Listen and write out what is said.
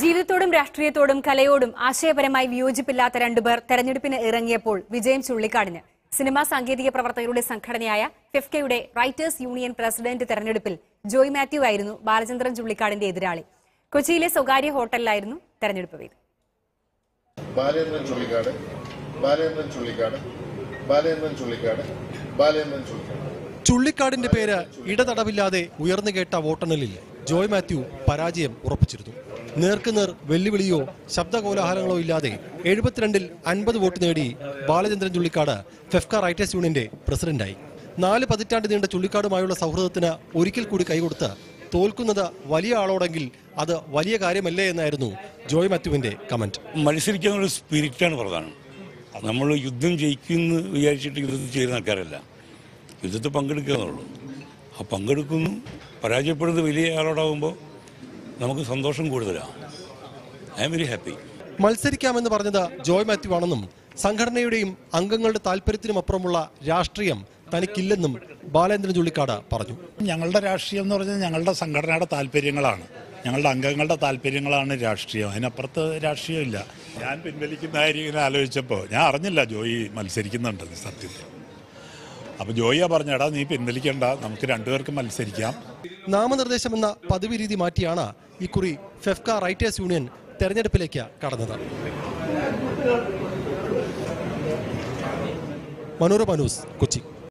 ജീവിതത്തോടും രാഷ്ട്രീയത്തോടും കലയോടും ആശയപരമായി വിയോജിപ്പില്ലാത്ത രണ്ടുപേർ തെരഞ്ഞെടുപ്പിന് ഇറങ്ങിയപ്പോൾ വിജയം ചുള്ളിക്കാടിന്. സിനിമാ സാങ്കേതിക പ്രവർത്തകരുടെ സംഘടനയായ ഫിഫ്കയുടെ റൈറ്റേഴ്സ് യൂണിയൻ പ്രസിഡന്റ് തെരഞ്ഞെടുപ്പിൽ ജോയ് മാത്യു ആയിരുന്നു ബാലചന്ദ്രൻ ചുള്ളിക്കാടിന്റെ എതിരാളി. കൊച്ചിയിലെ സ്വകാര്യ ഹോട്ടലിലായിരുന്നു തെരഞ്ഞെടുപ്പ് വേദി ബാലേന്ദ്രൻ ചുള്ളിക്കാട് ബാലേന്ദ്രൻ ചുള്ളിക്കാട് ബാലേന്ദ്രൻ ചുള്ളിക്കാട് ബാലേന്ദ്രൻ ചുള്ളിക്കാട്. ചുള്ളിക്കാടിന്റെ പേര് ഇടതടവില്ലാതെ ഉയർന്നു കേട്ട വോട്ടെണ്ണലിൽ. ജോയ് മാത്യു പരാജയം ഉറപ്പിച്ചിരുന്നു. നേർക്കുനേർ വെല്ലുവിളിയോ ശബ്ദകോലാഹലങ്ങളോ ഇല്ലാതെ എഴുപത്തിരണ്ടിൽ അൻപത് വോട്ട് നേടി ബാലചന്ദ്രൻ ചുള്ളിക്കാട് ഫെഫ്ക റൈറ്റേഴ്സ് യൂണിയന്റെ പ്രസിഡന്റായി. നാല് പതിറ്റാണ്ട് നീണ്ട ചുള്ളിക്കാടുമായുള്ള സൗഹൃദത്തിന് ഒരിക്കൽ കൂടി കൈകൊടുത്ത് തോൽക്കുന്നത് വലിയ ആളോടെങ്കിൽ അത് വലിയ കാര്യമല്ലേ എന്നായിരുന്നു ജോയ് മാത്യുവിന്റെ കമന്റ്. മത്സരിക്കുന്ന ഒരു സ്പിരിറ്റാണ് പ്രധാനം. നമ്മൾ യുദ്ധം ജയിക്കുന്ന വിചാരിച്ചിട്ട് യുദ്ധത്തിൽ ചെയ്യുന്ന ആൾക്കാരല്ല. യുദ്ധത്തിൽ പങ്കെടുക്കുക എന്നുള്ളൂ. ആ പങ്കെടുക്കുന്നു പരാജയപ്പെടുന്നത് വലിയ ആളോടാകുമ്പോൾ നമുക്ക് സന്തോഷം കൂടുതലാണ് ഐ എം വെരി ഹാപ്പി മത്സരിക്കാമെന്ന് പറഞ്ഞത് ജോയ് മാത്യു ആണെന്നും സംഘടനയുടെയും അംഗങ്ങളുടെ താല്പര്യത്തിനും അപ്പുറമുള്ള രാഷ്ട്രീയം തനിക്കില്ലെന്നും ബാലേന്ദ്രൻ ചുള്ളിക്കാട് പറഞ്ഞു. ഞങ്ങളുടെ രാഷ്ട്രീയം എന്ന് പറഞ്ഞാൽ ഞങ്ങളുടെ സംഘടനയുടെ താല്പര്യങ്ങളാണ്. ഞങ്ങളുടെ അംഗങ്ങളുടെ താല്പര്യങ്ങളാണ് രാഷ്ട്രീയം. അതിനപ്പുറത്ത് രാഷ്ട്രീയമില്ല. ഞാൻ പിൻവലിക്കുന്ന കാര്യം ഇങ്ങനെ ആലോചിച്ചപ്പോൾ ഞാൻ അറിഞ്ഞില്ല ജോയി മത്സരിക്കുന്നുണ്ടെന്ന് സത്യത്തിൽ. അപ്പോൾ ജോയിയാ പറഞ്ഞടാ നീ പിൻവലിക്കണ്ട. നമുക്ക് രണ്ടുപേർക്കും മത്സരിക്കാം. നാമനിർദ്ദേശമെന്ന പദവി രീതി മാറ്റിയാണ് ഇക്കുറി ഫെഫ്ക റൈറ്റേഴ്സ് യൂണിയൻ തെരഞ്ഞെടുപ്പിലേക്ക് കടന്നത്. മനോരമ ന്യൂസ് കൊച്ചി.